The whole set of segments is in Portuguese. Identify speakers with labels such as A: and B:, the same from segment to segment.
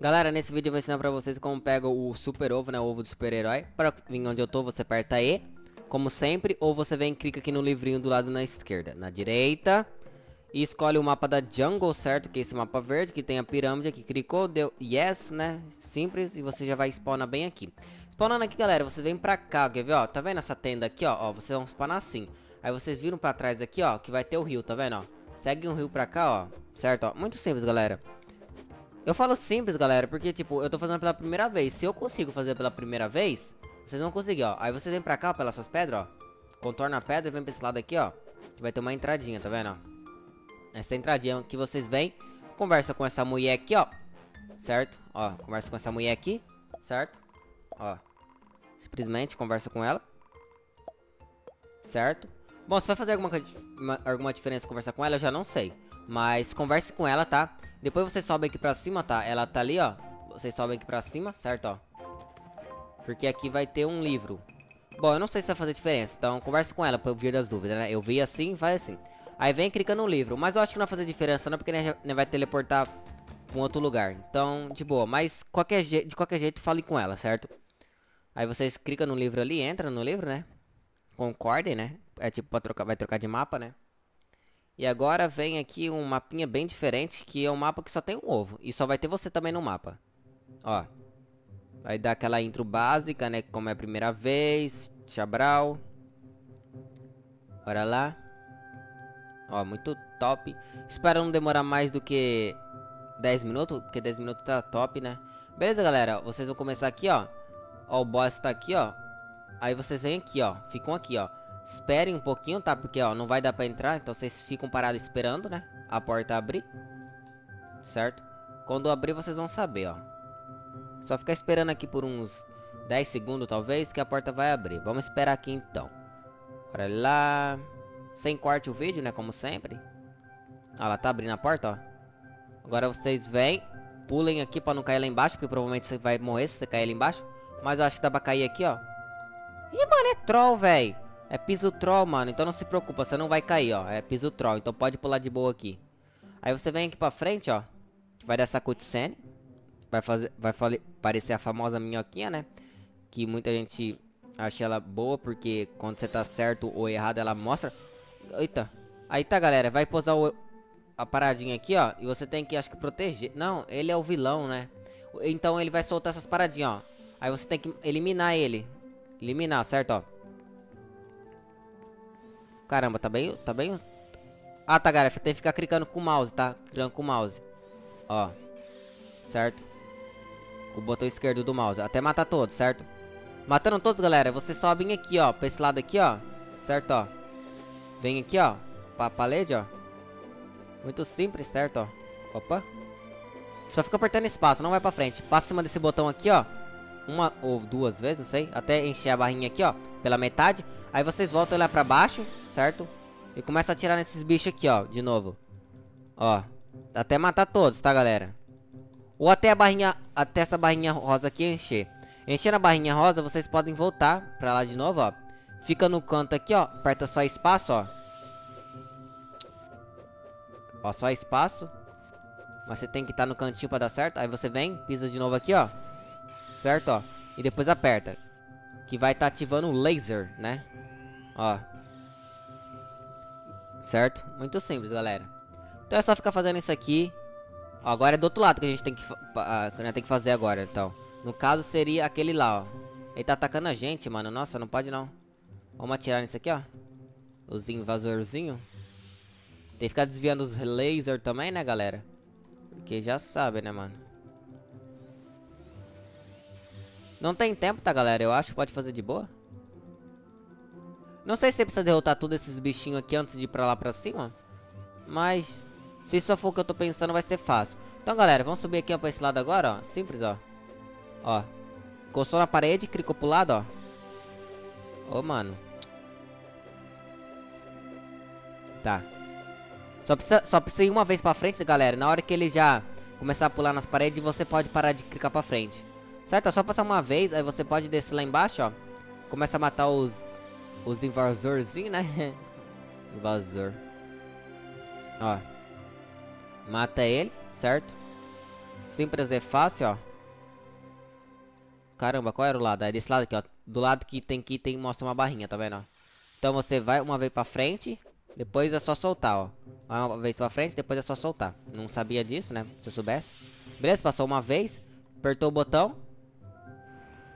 A: Galera, nesse vídeo eu vou ensinar pra vocês como pega o super ovo, né, o ovo do super-herói. Pra vir onde eu tô, você aperta E, como sempre, ou você vem e clica aqui no livrinho do lado na esquerda. Na direita, e escolhe o mapa da Jungle, certo? Que é esse mapa verde, que tem a pirâmide aqui. Clicou, deu Yes, né? Simples, e você já vai spawnar bem aqui. Spawnando aqui, galera, você vem pra cá, quer ver, ó? Tá vendo essa tenda aqui, ó? Ó, vocês vão spawnar assim. Aí vocês viram pra trás aqui, ó, que vai ter o rio, tá vendo, ó? Segue um rio pra cá, ó. Certo, ó? Muito simples, galera. Eu falo simples, galera, porque, tipo, eu tô fazendo pela primeira vez. Se eu consigo fazer pela primeira vez, vocês vão conseguir, ó. Aí vocês vêm pra cá, ó, pelas essas pedras, ó. Contorna a pedra e vem pra esse lado aqui, ó. Que vai ter uma entradinha, tá vendo, ó? Essa entradinha que vocês vêm, conversa com essa mulher aqui, ó. Certo? Ó, conversa com essa mulher aqui, certo? Ó. Simplesmente conversa com ela. Certo? Bom, se vai fazer alguma, alguma diferença conversar com ela, eu já não sei. Mas converse com ela, tá? Depois você sobe aqui pra cima, tá? Ela tá ali, ó. Vocês sobem aqui pra cima, certo, ó. Porque aqui vai ter um livro. Bom, eu não sei se vai fazer diferença. Então, converse com ela pra eu vir das dúvidas, né? Eu vi assim, faz assim. Aí vem clicando no livro. Mas eu acho que não vai fazer diferença, não. Porque nem vai teleportar pra um outro lugar. Então, de boa. Mas qualquer de qualquer jeito, fale com ela, certo? Aí vocês clicam no livro ali, entra no livro, né? Concordem, né? É tipo, trocar, vai trocar de mapa, né? E agora vem aqui um mapinha bem diferente, que é um mapa que só tem um ovo. E só vai ter você também no mapa. Ó. Vai dar aquela intro básica, né? Como é a primeira vez. Chabral. Bora lá. Ó, muito top. Espero não demorar mais do que 10 minutos, porque 10 minutos tá top, né? Beleza, galera? Vocês vão começar aqui, ó. Ó, o boss tá aqui, ó. Aí vocês vêm aqui, ó. Ficam aqui, ó. Esperem um pouquinho, tá? Porque, ó, não vai dar pra entrar. Então vocês ficam parados esperando, né? A porta abrir. Certo? Quando abrir, vocês vão saber, ó. Só ficar esperando aqui por uns 10 segundos, talvez, que a porta vai abrir. Vamos esperar aqui, então. Bora lá. Sem corte o vídeo, né? Como sempre. Ah, ela tá abrindo a porta, ó. Agora vocês vêm. Pulem aqui pra não cair lá embaixo, porque provavelmente você vai morrer se você cair lá embaixo. Mas eu acho que dá pra cair aqui, ó. Ih, mano, é troll, velho. É piso troll, mano. Então não se preocupa, você não vai cair, ó. É piso troll, então pode pular de boa aqui. Aí você vem aqui pra frente, ó. Vai dar essa cutscene. Vai fazer, vai parecer a famosa minhoquinha, né? Que muita gente acha ela boa, porque quando você tá certo ou errado, ela mostra. Eita. Aí tá, galera. Vai posar o, a paradinha aqui, ó. E você tem que, acho que, proteger. Não, ele é o vilão, né? Então ele vai soltar essas paradinhas, ó. Aí você tem que eliminar ele. Eliminar, certo, ó. Caramba, tá bem... Tá bem... Ah, tá, galera. Tem que ficar clicando com o mouse, tá? Clicando com o mouse. Ó. Certo? Com o botão esquerdo do mouse. Até matar todos, certo? Matando todos, galera. Você sobe aqui, ó. Pra esse lado aqui, ó. Certo, ó. Vem aqui, ó. Pra parede, ó. Muito simples, certo, ó. Opa. Só fica apertando espaço, não vai pra frente. Passa em cima desse botão aqui, ó. Uma ou duas vezes, não sei. Até encher a barrinha aqui, ó. Pela metade. Aí vocês voltam lá pra baixo certo? E começa a atirar nesses bichos aqui, ó, de novo. Ó, até matar todos, tá, galera? Ou até a barrinha, até essa barrinha rosa aqui encher. Enchendo a barrinha rosa, vocês podem voltar pra lá de novo, ó. Fica no canto aqui, ó, aperta só espaço, ó. Ó, só espaço. Mas você tem que estar tá no cantinho pra dar certo. Aí você vem, pisa de novo aqui, ó. Certo, ó. E depois aperta. Que vai estar tá ativando o laser, né? Ó. Certo? Muito simples, galera. Então é só ficar fazendo isso aqui. Ó, agora é do outro lado que a gente tem que, uh, que, tem que fazer agora, então. No caso, seria aquele lá, ó. Ele tá atacando a gente, mano. Nossa, não pode não. Vamos atirar nisso aqui, ó. Os invasorzinhos. Tem que ficar desviando os laser também, né, galera? Porque já sabe, né, mano? Não tem tempo, tá, galera? Eu acho que pode fazer de boa. Não sei se precisa derrotar todos esses bichinhos aqui antes de ir pra lá pra cima. Mas, se isso for o que eu tô pensando, vai ser fácil. Então, galera, vamos subir aqui ó, pra esse lado agora, ó. Simples, ó. Ó. Encostou na parede, clicou pro lado, ó. Ô, mano. Tá. Só precisa, só precisa ir uma vez pra frente, galera. Na hora que ele já começar a pular nas paredes, você pode parar de clicar pra frente. Certo? É só passar uma vez, aí você pode descer lá embaixo, ó. Começa a matar os, os invasorzinhos, né? Invasor. Ó. Mata ele, certo? Simples é fácil, ó. Caramba, qual era o lado? É desse lado aqui, ó. Do lado que tem que tem mostra uma barrinha, tá vendo? Então você vai uma vez pra frente, depois é só soltar, ó. Uma vez pra frente, depois é só soltar. Não sabia disso, né? Se eu soubesse. Beleza, passou uma vez. Apertou o botão.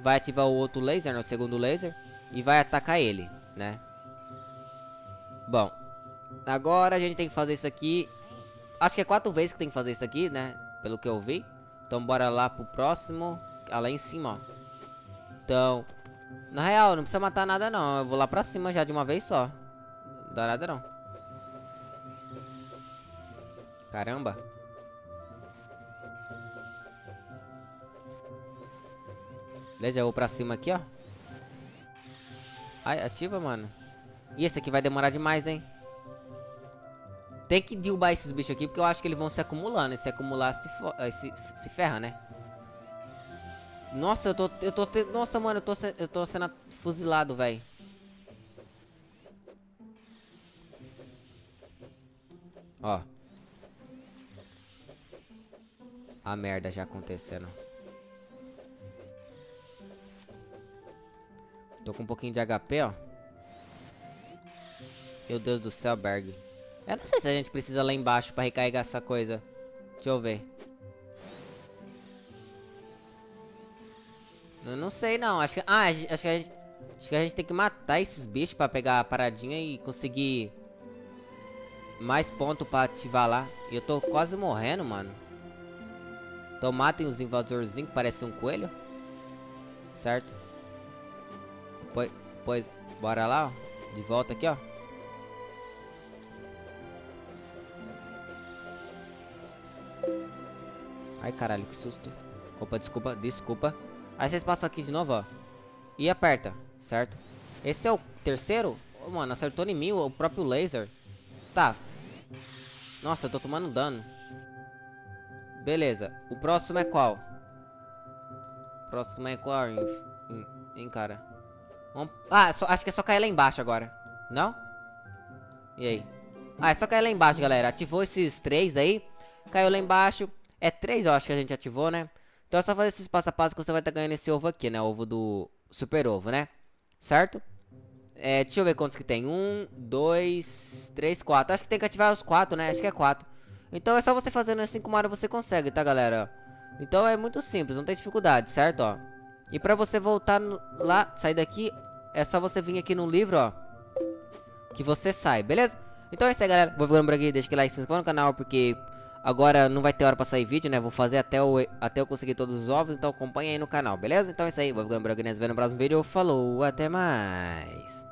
A: Vai ativar o outro laser, né? O segundo laser. E vai atacar ele, né? Bom. Agora a gente tem que fazer isso aqui. Acho que é quatro vezes que tem que fazer isso aqui, né? Pelo que eu vi. Então bora lá pro próximo. Ah, lá em cima, ó. Então... Na real, não precisa matar nada não. Eu vou lá pra cima já de uma vez só. Não dá nada não. Caramba. Beleza, eu vou pra cima aqui, ó. Ai, ativa, mano. E esse aqui vai demorar demais, hein? Tem que derrubar esses bichos aqui, porque eu acho que eles vão se acumulando. E se acumular, se, eh, se, se ferra, né? Nossa, eu tô... Eu tô te... Nossa, mano, eu tô, se... eu tô sendo fuzilado, velho. Ó. A merda já acontecendo. Tô com um pouquinho de HP, ó. Meu Deus do céu, Berg. Eu não sei se a gente precisa lá embaixo pra recarregar essa coisa. Deixa eu ver. Eu não sei não. Acho que. Ah, acho que a gente. Acho que a gente tem que matar esses bichos pra pegar a paradinha e conseguir mais ponto pra ativar lá. E eu tô quase morrendo, mano. Então matem os invasorzinhos que parece um coelho. Certo? Pois, bora lá, ó. De volta aqui, ó. Ai, caralho, que susto. Opa, desculpa, desculpa. Aí vocês passam aqui de novo, ó. E aperta, certo? Esse é o terceiro? Oh, mano, acertou em mim o próprio laser. Tá. Nossa, eu tô tomando dano. Beleza. O próximo é qual? O próximo é qual, hein cara? Vamos... Ah, só, acho que é só cair lá embaixo agora. Não? E aí? Ah, é só cair lá embaixo, galera. Ativou esses três aí. Caiu lá embaixo. É três, eu acho que a gente ativou, né? Então é só fazer esses passo a passo que você vai estar tá ganhando esse ovo aqui, né? Ovo do super ovo, né? Certo? É, deixa eu ver quantos que tem. Um, dois, três, quatro. Acho que tem que ativar os quatro, né? Acho que é quatro. Então é só você fazendo assim com uma hora você consegue, tá, galera? Então é muito simples, não tem dificuldade, certo, ó? E pra você voltar no, lá, sair daqui, é só você vir aqui no livro, ó. Que você sai, beleza? Então é isso aí, galera. Vou ficando por aqui. Deixa o like, se inscreva no canal, porque agora não vai ter hora pra sair vídeo, né? Vou fazer até, o, até eu conseguir todos os ovos. Então acompanha aí no canal, beleza? Então é isso aí. Vou ficando por aqui. Nos vemos no próximo vídeo. Falou, até mais.